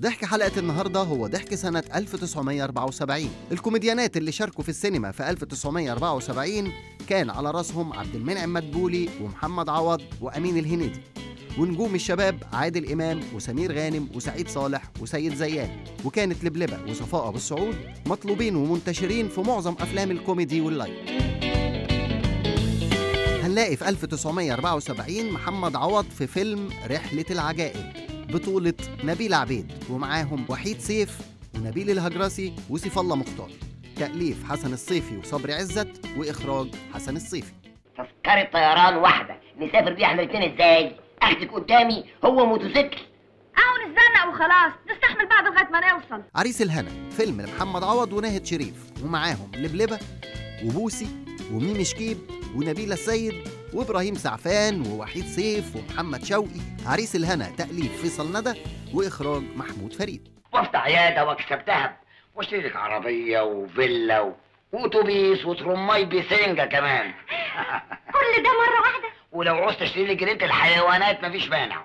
ضحك حلقة النهاردة هو ضحك سنة 1974 الكوميديانات اللي شاركوا في السينما في 1974 كان على راسهم عبد المنعم مدبولي ومحمد عوض وأمين الهنيدي. ونجوم الشباب عادل إمام وسمير غانم وسعيد صالح وسيد زيان. وكانت لبلبة وصفاء أبو السعود مطلوبين ومنتشرين في معظم أفلام الكوميدي وال light. هنلاقي في 1974 محمد عوض في فيلم رحلة العجائب. بطولة نبيل عبيد ومعاهم وحيد سيف ونبيل الهجرسي وسيف الله مختار. تأليف حسن الصيفي وصبري عزت وإخراج حسن الصيفي. تذكرة طيران واحدة نسافر بيها إحنا الاتنين إزاي؟ اخدك قدامي هو موتوسيكل. اهو نتزنق وخلاص نستحمل بعض لغاية ما نوصل. عريس الهنا فيلم لمحمد عوض وناهد شريف ومعاهم لبلبة وبوسي وميمي شكيب ونبيلة السيد وإبراهيم سعفان ووحيد سيف ومحمد شوقي عريس الهنا تأليف فيصل ندى وإخراج محمود فريد. وافتح عيادة واكسب دهب واشتري لك عربية وفيلا و... وأتوبيس وترماي بسنجة كمان. كل ده مرة واحدة؟ ولو عوزت تشتري لي جنينة الحيوانات مفيش مانع.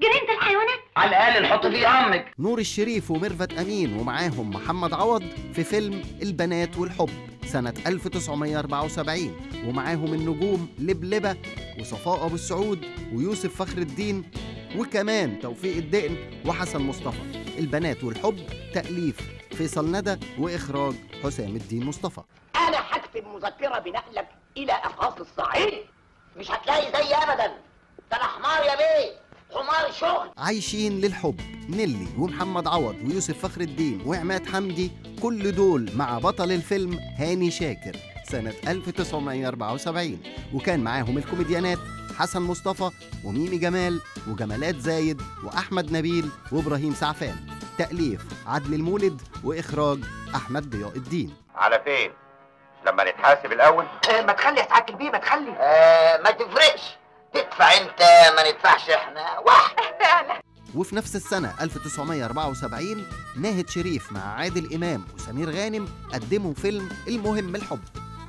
جنينه الحيوانات؟ على الأقل نحط فيه أمك. نور الشريف وميرفت أمين ومعاهم محمد عوض في فيلم البنات والحب. سنة 1974 ومعاهم النجوم لبلبة وصفاء أبو السعود ويوسف فخر الدين وكمان توفيق الدقن وحسن مصطفى. البنات والحب تأليف فيصل ندى وإخراج حسام الدين مصطفى. أنا هكتب مذكرة بنقلك إلى أقاصي الصعيد مش هتلاقي زي أبدا. ده أنا حمار يا بيه. حمار شغل عايشين للحب. نيلي ومحمد عوض ويوسف فخر الدين وعماد حمدي كل دول مع بطل الفيلم هاني شاكر سنة 1974 وكان معاهم الكوميديانات حسن مصطفى وميمي جمال وجمالات زايد وأحمد نبيل وإبراهيم سعفان. تأليف عدل المولد وإخراج أحمد ضياء الدين. على فين؟ لما نتحاسب الأول؟ آه ما تخلي اتعكل بيه ما تخلي. آه ما تفرقش. تدفع انت ما ندفعش إحنا. واحد. وفي نفس السنة 1974 ناهد شريف مع عادل إمام وسمير غانم قدموا فيلم المهم الحب.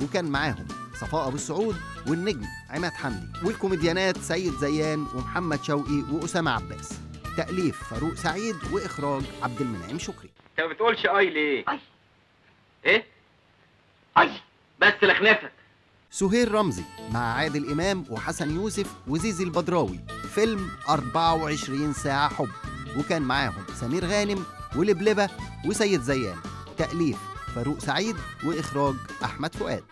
وكان معاهم صفاء أبو السعود والنجم عماد حمدي والكوميديانات سيد زيان ومحمد شوقي وأسامة عباس. تأليف فاروق سعيد وإخراج عبد المنعم شكري. انت ما بتقولش أي ليه؟ أي. إيه؟ أي. بس لخنفك سهير رمزي مع عادل إمام وحسن يوسف وزيزي البدراوي. فيلم 24 ساعة حب. وكان معاهم سمير غانم ولبلبة وسيد زيان. تأليف فاروق سعيد وإخراج أحمد فؤاد.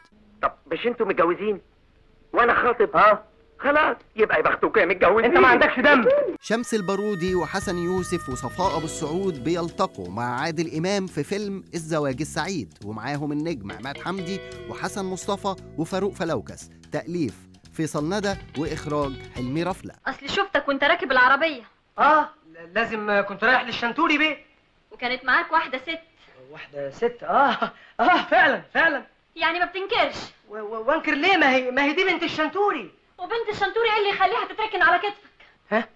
طب مش أنتوا متجوزين؟ وأنا خاطب. آه خلاص يبقى يا بختكم يا متجوزين. انت ما عندكش دم. شمس البارودي وحسن يوسف وصفاء أبو السعود بيلتقوا مع عادل إمام في فيلم الزواج السعيد ومعاهم النجم عماد حمدي وحسن مصطفى وفاروق فلوكس. تأليف فيصل ندى وإخراج حلمي رفلة. أصل شفتك وأنت راكب العربية. آه لازم كنت رايح للشنتوري بيه. وكانت معاك واحدة ست. واحدة ست آه آه فعلا فعلا. يعني ما بتنكرش. وانكر ليه؟ ما هي ما هي دي بنت الشنتوري وبنت الشنتوري إيه اللي يخليها تتركن على كتفك. ها؟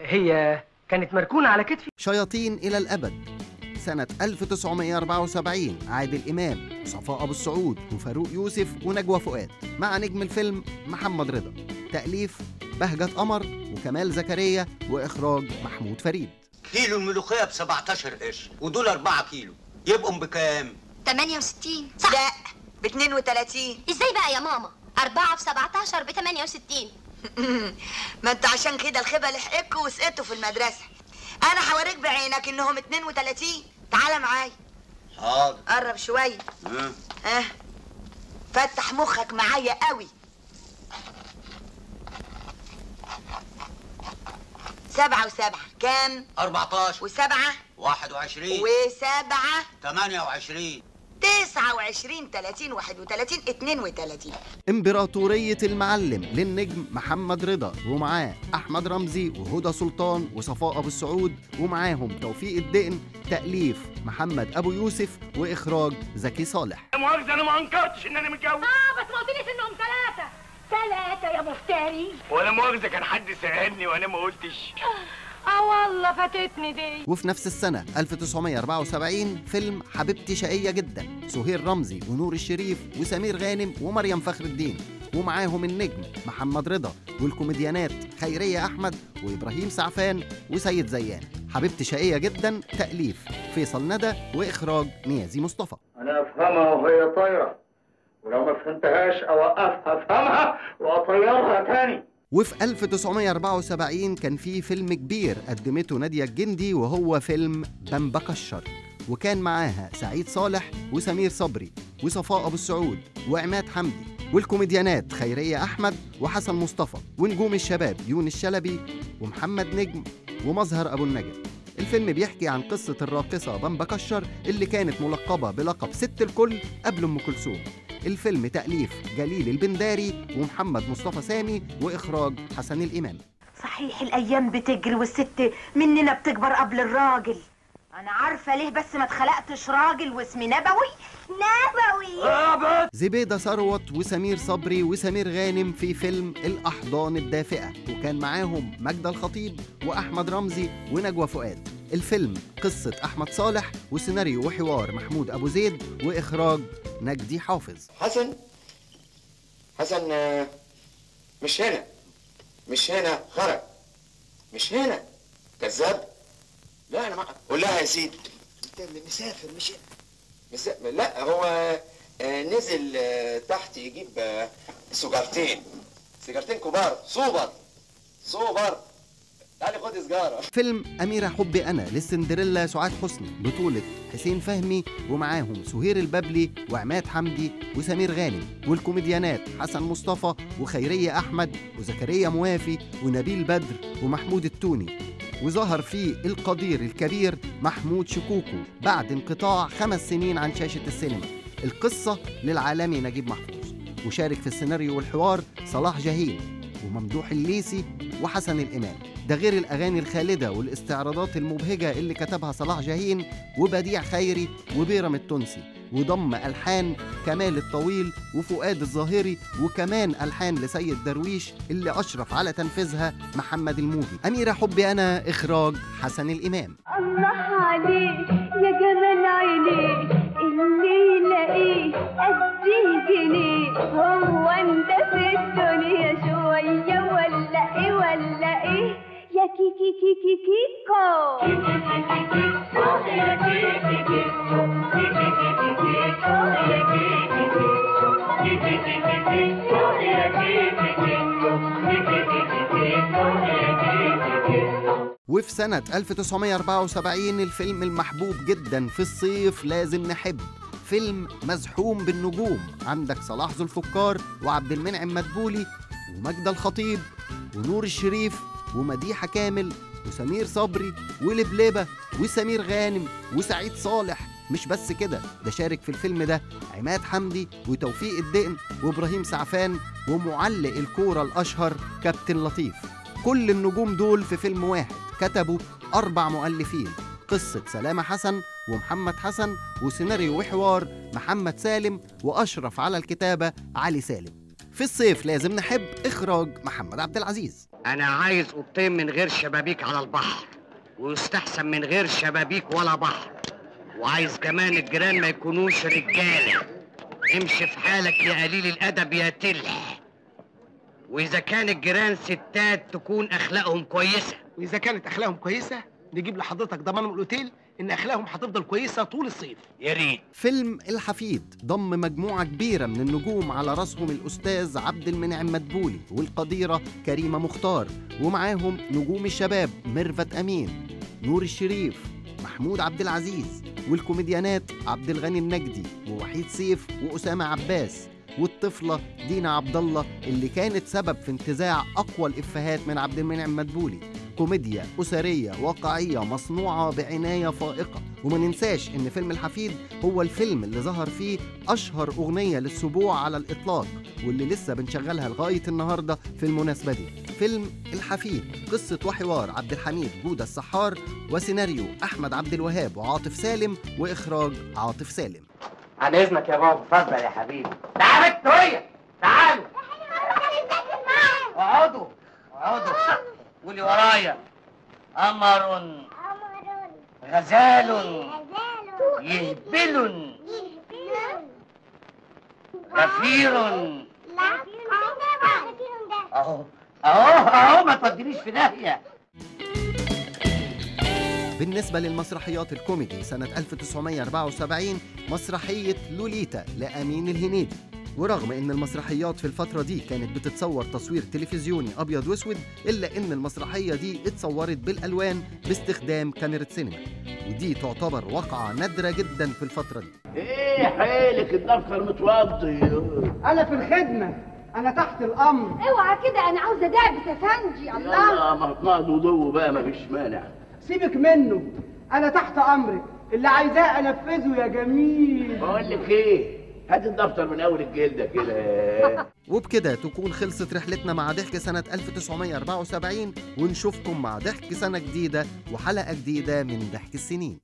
هي كانت مركونة على كتفي؟ شياطين إلى الأبد. سنة 1974 عادل إمام وصفاء أبو السعود وفاروق يوسف ونجوى فؤاد. مع نجم الفيلم محمد رضا. تأليف بهجة قمر وكمال زكريا وإخراج محمود فريد. كيلو الملوخية ب 17 قرش ودول 4 كيلو. يبقوا بكام؟ 68 صح. لا ب 32 إزاي بقى يا ماما؟ 4 في 17 ب 68 ما انت عشان كده الخيبه لحقك وسقطوا في المدرسة. أنا هوريك بعينك إنهم 32 تعال معايا. حاضر. قرب شوية. ها. آه. فتح مخك معايا قوي. سبعة وسبعة. كام؟ 14 وسبعة؟ 21 وسبعة؟ 28 تسعة وعشرين تلاتين واحد وتلاتين اتنين وتلاتين. إمبراطورية المعلم للنجم محمد رضا ومعاه أحمد رمزي وهدى سلطان وصفاء أبو السعود ومعاهم توفيق الدقن تأليف محمد أبو يوسف وإخراج زكي صالح. لا مؤاخذة أنا ما أنكرتش إن أنا متجوز. آه بس ما قلتليش إنهم ثلاثة ثلاثة يا مفتري. ولا مؤاخذة كان حد سألني وأنا ما قلتش. آه والله فاتتني دي. وفي نفس السنة 1974 فيلم حبيبتي شقية جدا سهير رمزي ونور الشريف وسمير غانم ومريم فخر الدين ومعاهم النجم محمد رضا والكوميديانات خيرية أحمد وإبراهيم سعفان وسيد زيان. حبيبتي شقية جدا تأليف فيصل ندى وإخراج نيازي مصطفى. أنا أفهمها وهي طايرة ولو ما فهمتهاش اوقفها أفهمها وأطيرها تاني. وفي 1974 كان في فيلم كبير قدمته نادية الجندي وهو فيلم بمبا كشر وكان معاها سعيد صالح وسمير صبري وصفاء أبو السعود وعماد حمدي والكوميديانات خيرية أحمد وحسن مصطفى ونجوم الشباب يونس شلبي ومحمد نجم ومظهر أبو النجا الفيلم بيحكي عن قصة الراقصة بمبا كشر اللي كانت ملقبة بلقب ست الكل قبل أم كلثوم. الفيلم تأليف جليل البنداري ومحمد مصطفى سامي وإخراج حسن الإمام. صحيح الأيام بتجري والست مننا بتكبر قبل الراجل. أنا عارفة ليه بس ما اتخلقتش راجل واسمي نبوي؟ نبوي. زبيدة ثروت وسمير صبري وسمير غانم في فيلم الأحضان الدافئة وكان معاهم ماجدة الخطيب وأحمد رمزي ونجوى فؤاد. الفيلم قصة أحمد صالح وسيناريو وحوار محمود أبو زيد وإخراج نجدي حافظ. حسن؟ حسن آه، مش هنا. مش هنا خرج. مش هنا. كذاب؟ لا أنا ما قول لها يا سيدي. أنت اللي مسافر مش مس... لا هو آه، نزل آه، تحت يجيب سيجارتين سيجارتين كبار سوبر. سوبر. تعالي خد سجاره فيلم أميرة حبي أنا للسندريلا سعاد حسني بطولة حسين فهمي ومعاهم سهير الببلي وعماد حمدي وسمير غانم والكوميديانات حسن مصطفى وخيرية أحمد وزكريا موافي ونبيل بدر ومحمود التوني. وظهر فيه القدير الكبير محمود شكوكو بعد انقطاع خمس سنين عن شاشة السينما. القصة للعالمي نجيب محفوظ. وشارك في السيناريو والحوار صلاح جاهين وممدوح الليسي وحسن الإمام. ده غير الأغاني الخالدة والاستعراضات المبهجة اللي كتبها صلاح جاهين وبديع خيري وبيرم التونسي وضم ألحان كمال الطويل وفؤاد الظاهري وكمان ألحان لسيد درويش اللي أشرف على تنفيذها محمد الموجي أميرة حبي أنا إخراج حسن الإمام. الله عليك يا جمال عينيك اللي يلاقيه اديه جنيه هو أنت في الدنيا إيه ولا يا كيكي كيكي كيكو وفي سنة 1974 الفيلم المحبوب جدا في الصيف لازم نحب. فيلم مزحوم بالنجوم. عندك صلاح ذو الفكار وعبد المنعم مدبولي ومجدة الخطيب ونور الشريف ومديحة كامل وسمير صبري ولبلبة وسمير غانم وسعيد صالح. مش بس كده ده شارك في الفيلم ده عماد حمدي وتوفيق الدقن وإبراهيم سعفان ومعلق الكورة الأشهر كابتن لطيف. كل النجوم دول في فيلم واحد كتبوا أربع مؤلفين قصة سلامة حسن ومحمد حسن وسيناريو وحوار محمد سالم وأشرف على الكتابة علي سالم. في الصيف لازم نحب إخراج محمد عبد العزيز. أنا عايز اوضتين من غير شبابيك على البحر ويستحسن من غير شبابيك ولا بحر. وعايز كمان الجيران ما يكونوش رجالة. امشي في حالك يا قليل الأدب يا تلح وإذا كان الجيران ستات تكون أخلاقهم كويسة. واذا كانت أخلاقهم كويسة نجيب لحضرتك ضمان الأوتيل إن اخلاقهم هتفضل كويسة طول الصيف. يا ريت. فيلم الحفيد ضم مجموعة كبيرة من النجوم على رأسهم الأستاذ عبد المنعم مدبولي والقديرة كريمة مختار ومعاهم نجوم الشباب ميرفت أمين نور الشريف محمود عبد العزيز والكوميديانات عبد الغني النجدي ووحيد سيف وأسامة عباس والطفلة دينا عبد الله اللي كانت سبب في انتزاع أقوى الإفيهات من عبد المنعم مدبولي. كوميديا أسرية واقعية مصنوعة بعناية فائقة. وما ننساش إن فيلم الحفيد هو الفيلم اللي ظهر فيه أشهر أغنية للسبوع على الإطلاق واللي لسه بنشغلها لغاية النهاردة في المناسبة دي. فيلم الحفيد قصة وحوار عبد الحميد جودة السحار وسيناريو أحمد عبد الوهاب وعاطف سالم وإخراج عاطف سالم. عن إذنك يا بابا اتفضل يا حبيبي. تعال بنت هي تعالوا اقعدوا اقعدوا قولي ورايا. قمر غزال يهبل غفير. أهو أهو أهو ما تودينيش في داهيه بالنسبة للمسرحيات الكوميدي سنة 1974 مسرحية لوليتا لأمين الهنيدي. ورغم إن المسرحيات في الفترة دي كانت بتتصور تصوير تلفزيوني أبيض وأسود إلا إن المسرحية دي اتصورت بالألوان باستخدام كاميرا سينما. ودي تعتبر واقعة نادرة جدا في الفترة دي. إيه حيلك الدفتر متوضي. أنا في الخدمة. أنا تحت الأمر. أوعى كده أنا عاوزة دعبس يا فندي الله ما تنقض وضوء بقى مفيش مانع. سيبك منه. أنا تحت أمرك. اللي عايزاه أنفذه يا جميل. بقول لك إيه؟ هات الدفتر من أول الجلده كده. وبكده تكون خلصت رحلتنا مع ضحك سنة 1974 ونشوفكم مع ضحك سنة جديدة وحلقة جديدة من ضحك السنين.